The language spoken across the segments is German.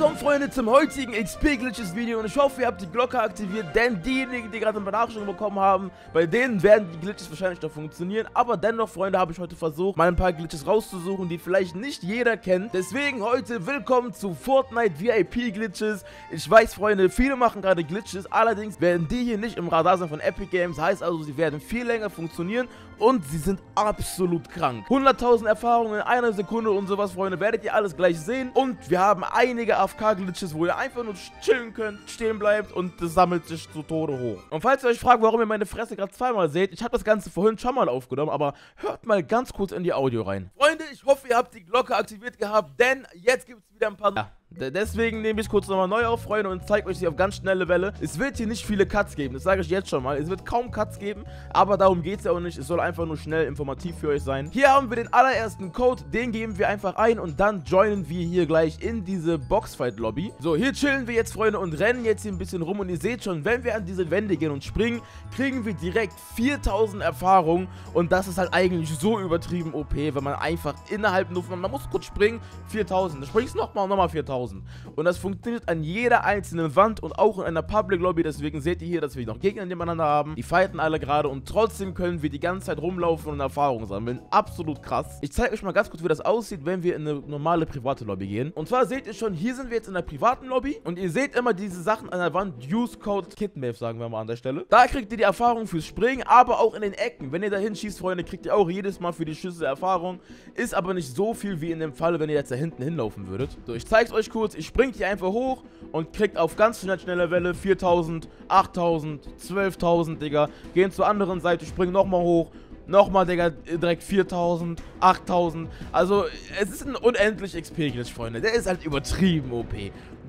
willkommen, Freunde, zum heutigen XP-Glitches-Video und ich hoffe, ihr habt die Glocke aktiviert, denn diejenigen, die gerade eine Benachrichtigung bekommen haben, bei denen werden die Glitches wahrscheinlich noch funktionieren, aber dennoch, Freunde, habe ich heute versucht, mal ein paar Glitches rauszusuchen, die vielleicht nicht jeder kennt. Deswegen heute willkommen zu Fortnite VIP-Glitches. Ich weiß, Freunde, viele machen gerade Glitches, allerdings werden die hier nicht im Radar sein von Epic Games, heißt also, sie werden viel länger funktionieren und sie sind absolut krank. 100.000 Erfahrungen in einer Sekunde und sowas, Freunde, werdet ihr alles gleich sehen und wir haben einige einige AFK-Glitches, wo ihr einfach nur chillen könnt, stehen bleibt und das sammelt sich zu Tode hoch. Und falls ihr euch fragt, warum ihr meine Fresse gerade zweimal seht, ich habe das Ganze vorhin schon mal aufgenommen, aber hört mal ganz kurz in die Audio rein. Freunde, ich hoffe, ihr habt die Glocke aktiviert gehabt, denn jetzt gibt es wieder ein paar... Ja. Deswegen nehme ich kurz nochmal neu auf, Freunde, und zeige euch sie auf ganz schnelle Welle. Es wird hier nicht viele Cuts geben, das sage ich jetzt schon mal. Es wird kaum Cuts geben, aber darum geht es ja auch nicht. Es soll einfach nur schnell informativ für euch sein. Hier haben wir den allerersten Code, den geben wir einfach ein und dann joinen wir hier gleich in diese Boxfight-Lobby. So, hier chillen wir jetzt, Freunde, und rennen jetzt hier ein bisschen rum und ihr seht schon, wenn wir an diese Wände gehen und springen, kriegen wir direkt 4000 Erfahrungen und das ist halt eigentlich so übertrieben OP, wenn man einfach innerhalb nur von, man muss kurz springen, 4000. Dann springst du nochmal und nochmal 4000. 1000. Und das funktioniert an jeder einzelnen Wand und auch in einer Public Lobby. Deswegen seht ihr hier, dass wir noch Gegner nebeneinander haben. Die fighten alle gerade und trotzdem können wir die ganze Zeit rumlaufen und Erfahrungen sammeln. Absolut krass. Ich zeige euch mal ganz kurz, wie das aussieht, wenn wir in eine normale private Lobby gehen. Und zwar seht ihr schon, hier sind wir jetzt in der privaten Lobby und ihr seht immer diese Sachen an der Wand. Use Code Kitmave, sagen wir mal an der Stelle. Da kriegt ihr die Erfahrung fürs Springen, aber auch in den Ecken. Wenn ihr da hinschießt, Freunde, kriegt ihr auch jedes Mal für die Schüsse Erfahrung. Ist aber nicht so viel wie in dem Fall, wenn ihr jetzt da hinten hinlaufen würdet. So, ich zeige es euch kurz. Ich springt hier einfach hoch und kriegt auf ganz schnell schnelle Welle 4000, 8000, 12.000, Digga. Gehen zur anderen Seite, springen nochmal hoch. Nochmal, Digga, direkt 4000, 8000. Also, es ist ein unendlich XP-Glitch, Freunde. Der ist halt übertrieben OP.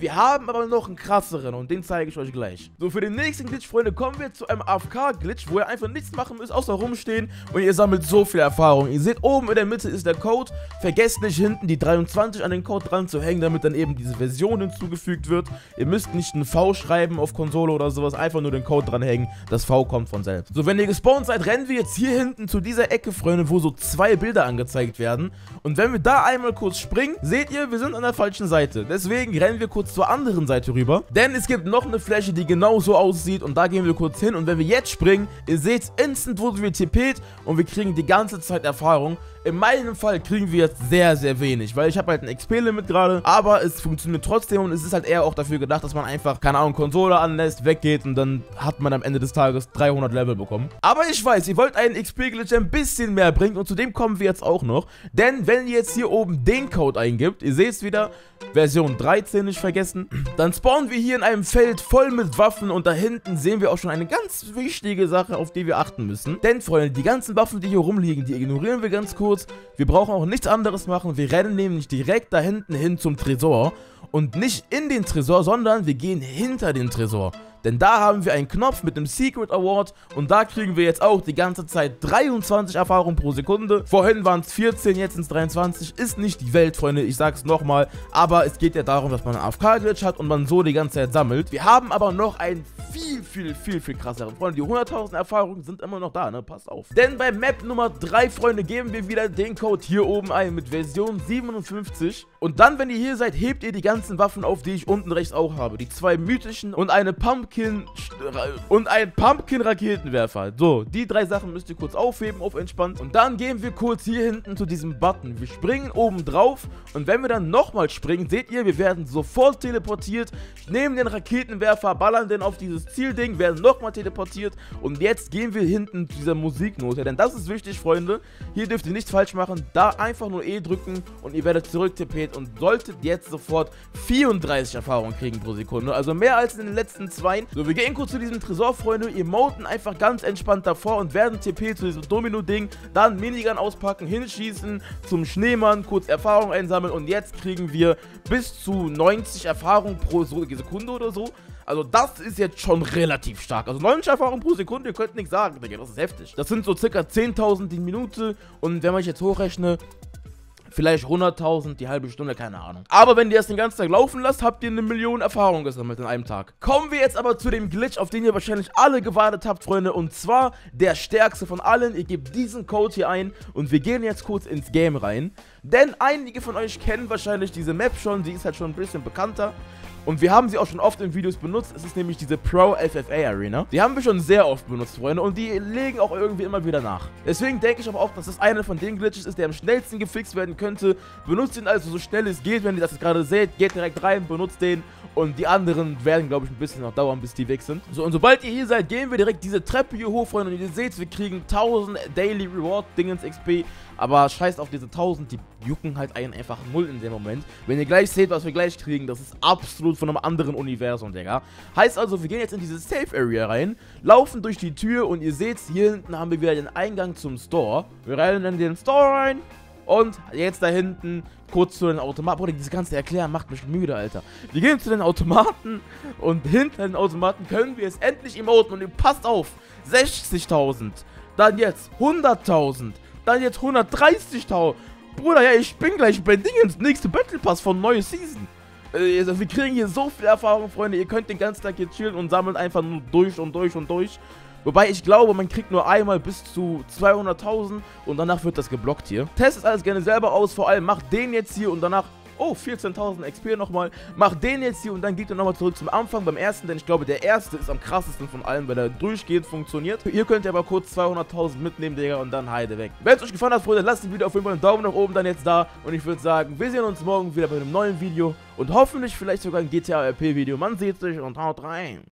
Wir haben aber noch einen krasseren und den zeige ich euch gleich. So, für den nächsten Glitch, Freunde, kommen wir zu einem AFK-Glitch, wo ihr einfach nichts machen müsst, außer rumstehen und ihr sammelt so viel Erfahrung. Ihr seht, oben in der Mitte ist der Code. Vergesst nicht, hinten die 23 an den Code dran zu hängen, damit dann eben diese Version hinzugefügt wird. Ihr müsst nicht ein V schreiben auf Konsole oder sowas, einfach nur den Code dranhängen. Das V kommt von selbst. So, wenn ihr gespawnt seid, rennen wir jetzt hier hinten zu dieser Ecke, Freunde, wo so zwei Bilder angezeigt werden. Und wenn wir da einmal kurz springen, seht ihr, wir sind an der falschen Seite. Deswegen rennen wir kurz zur anderen Seite rüber. Denn es gibt noch eine Fläche, die genau so aussieht. Und da gehen wir kurz hin. Und wenn wir jetzt springen, ihr seht, instant wurden wir TP't und wir kriegen die ganze Zeit Erfahrung. In meinem Fall kriegen wir jetzt sehr, sehr wenig, weil ich habe halt ein XP-Limit gerade, aber es funktioniert trotzdem. Und es ist halt eher auch dafür gedacht, dass man einfach, keine Ahnung, Konsole anlässt, weggeht. Und dann hat man am Ende des Tages 300 Level bekommen. Aber ich weiß, ihr wollt einen XP-Glitch, ein bisschen mehr bringt und zu dem kommen wir jetzt auch noch, denn wenn ihr jetzt hier oben den Code eingibt, ihr seht es wieder, Version 13 nicht vergessen, dann spawnen wir hier in einem Feld voll mit Waffen und da hinten sehen wir auch schon eine ganz wichtige Sache, auf die wir achten müssen. Denn, Freunde, die ganzen Waffen, die hier rumliegen, die ignorieren wir ganz kurz kurz, wir brauchen auch nichts anderes machen. Wir rennen nämlich direkt da hinten hin zum Tresor. Und nicht in den Tresor, sondern wir gehen hinter den Tresor. Denn da haben wir einen Knopf mit einem Secret Award und da kriegen wir jetzt auch die ganze Zeit 23 Erfahrungen pro Sekunde. Vorhin waren es 14, jetzt sind es 23. Ist nicht die Welt, Freunde, ich sag's nochmal. Aber es geht ja darum, dass man einen AFK-Glitch hat und man so die ganze Zeit sammelt. Wir haben aber noch einen viel, viel, viel, viel krasseren. Freunde, die 100.000 Erfahrungen sind immer noch da, ne? Passt auf. Denn bei Map Nummer 3, Freunde, geben wir wieder den Code hier oben ein mit Version 57. Und dann, wenn ihr hier seid, hebt ihr die ganzen Waffen auf, die ich unten rechts auch habe. Die zwei mythischen und eine Pumpkin und ein Pumpkin-Raketenwerfer. So, die drei Sachen müsst ihr kurz aufheben, auf entspannt. Und dann gehen wir kurz hier hinten zu diesem Button. Wir springen oben drauf und wenn wir dann nochmal springen, seht ihr, wir werden sofort teleportiert, nehmen den Raketenwerfer, ballern den auf dieses Zielding, werden nochmal teleportiert und jetzt gehen wir hinten zu dieser Musiknote. Denn das ist wichtig, Freunde. Hier dürft ihr nichts falsch machen. Da einfach nur E drücken und ihr werdet zurück TP und solltet jetzt sofort 34 Erfahrungen kriegen pro Sekunde. Also mehr als in den letzten zwei. So, wir gehen kurz zu diesem Tresor, Freunde. Emoten einfach ganz entspannt davor und werden TP zu diesem Domino-Ding. Dann Minigun auspacken, hinschießen, zum Schneemann, kurz Erfahrung einsammeln und jetzt kriegen wir bis zu 90 Erfahrungen pro Sekunde oder so. Also das ist jetzt schon relativ stark. Also 90 Erfahrungen pro Sekunde, ihr könnt nichts sagen, Digga, das ist heftig. Das sind so circa 10.000 die Minute und wenn man jetzt hochrechne, vielleicht 100.000, die halbe Stunde, keine Ahnung. Aber wenn ihr das den ganzen Tag laufen lasst, habt ihr eine Million Erfahrung gesammelt in einem Tag. Kommen wir jetzt aber zu dem Glitch, auf den ihr wahrscheinlich alle gewartet habt, Freunde. Und zwar der stärkste von allen. Ihr gebt diesen Code hier ein und wir gehen jetzt kurz ins Game rein. Denn einige von euch kennen wahrscheinlich diese Map schon, die ist halt schon ein bisschen bekannter. Und wir haben sie auch schon oft in Videos benutzt. Es ist nämlich diese Pro FFA Arena. Die haben wir schon sehr oft benutzt, Freunde. Und die legen auch irgendwie immer wieder nach. Deswegen denke ich aber auch, dass das einer von den Glitches ist, der am schnellsten gefixt werden könnte. Benutzt ihn also so schnell es geht. Wenn ihr das gerade seht, geht direkt rein, benutzt den. Und die anderen werden, glaube ich, ein bisschen noch dauern, bis die weg sind. So, und sobald ihr hier seid, gehen wir direkt diese Treppe hier hoch, Freunde. Und ihr seht, wir kriegen 1000 Daily Reward Dingens XP. Aber scheißt auf diese 1000, die jucken halt einen einfach null in dem Moment. Wenn ihr gleich seht, was wir gleich kriegen, das ist absolut von einem anderen Universum, Digga. Heißt also, wir gehen jetzt in diese Safe Area rein, laufen durch die Tür und ihr seht, hier hinten haben wir wieder den Eingang zum Store. Wir rennen in den Store rein und jetzt da hinten kurz zu den Automaten. Bruder, diese ganze Erklären macht mich müde, Alter. Wir gehen zu den Automaten und hinter den Automaten können wir es endlich emoten und ihr passt auf. 60.000, dann jetzt 100.000, dann jetzt 130.000. Bruder, ja, ich bin gleich bei Dingens. Nächste Battle Pass von neue Season. Äh, also wir kriegen hier so viel Erfahrung, Freunde. Ihr könnt den ganzen Tag hier chillen und sammeln einfach nur durch und durch und durch. Wobei ich glaube, man kriegt nur einmal bis zu 200.000 und danach wird das geblockt hier. Testet alles gerne selber aus, vor allem macht den jetzt hier und danach Oh, 14.000 XP nochmal. Mach den jetzt hier und dann geht er nochmal zurück zum Anfang beim ersten, denn ich glaube, der erste ist am krassesten von allen, weil er durchgehend funktioniert. Ihr könnt ja aber kurz 200.000 mitnehmen, Digga, und dann heide weg. Wenn es euch gefallen hat, Freunde, lasst das Video auf jeden Fall einen Daumen nach oben dann jetzt da. Und ich würde sagen, wir sehen uns morgen wieder bei einem neuen Video und hoffentlich vielleicht sogar ein GTA RP Video. Man sieht sich und haut rein.